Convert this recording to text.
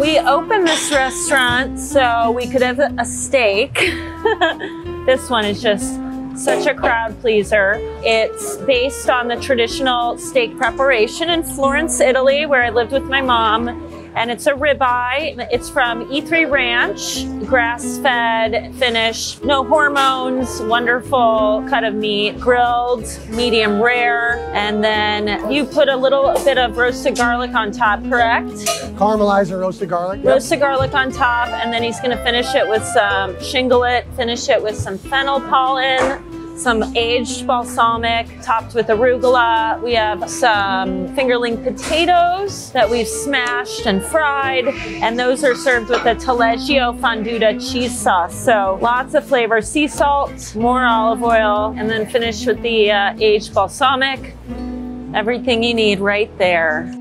We opened this restaurant so we could have a steak. this one is just such a crowd pleaser. It's based on the traditional steak preparation in Florence, Italy, where I lived with my mom and it's a ribeye. It's from E3 Ranch, grass-fed, finished, no hormones, wonderful cut of meat, grilled, medium rare, and then you put a little bit of roasted garlic on top, correct? Caramelizer roasted garlic. Roasted garlic on top, and then he's gonna finish it with some shingle it, finish it with some fennel pollen, some aged balsamic topped with arugula. We have some fingerling potatoes that we've smashed and fried, and those are served with a taleggio fonduta cheese sauce. So lots of flavor, sea salt, more olive oil, and then finished with the uh, aged balsamic. Everything you need right there.